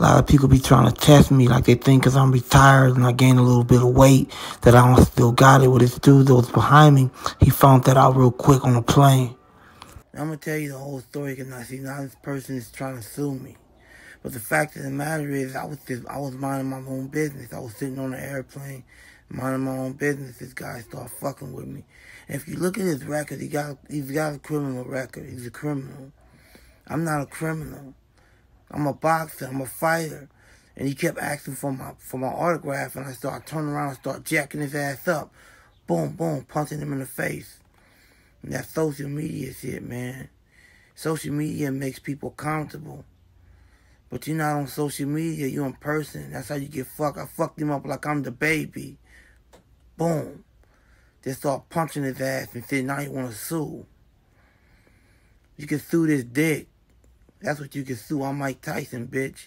A lot of people be trying to test me like they think because I'm retired and I gained a little bit of weight that I don't still got it. With this dude that was behind me, he found that out real quick on the plane. I'm gonna tell you the whole story because I see now this person is trying to sue me. But the fact of the matter is, I was just, I was minding my own business. I was sitting on an airplane, minding my own business. This guy started fucking with me. And if you look at his record, he got, he's got a criminal record. He's a criminal. I'm not a criminal. I'm a boxer. I'm a fighter. And he kept asking for my, for my autograph, and I started turning around and start jacking his ass up. Boom, boom, punching him in the face. And that social media shit, man. Social media makes people comfortable. But you're not on social media, you're in person. That's how you get fucked. I fucked him up like I'm the baby. Boom. They start punching his ass and say, now you want to sue. You can sue this dick. That's what you can sue. I'm Mike Tyson, bitch.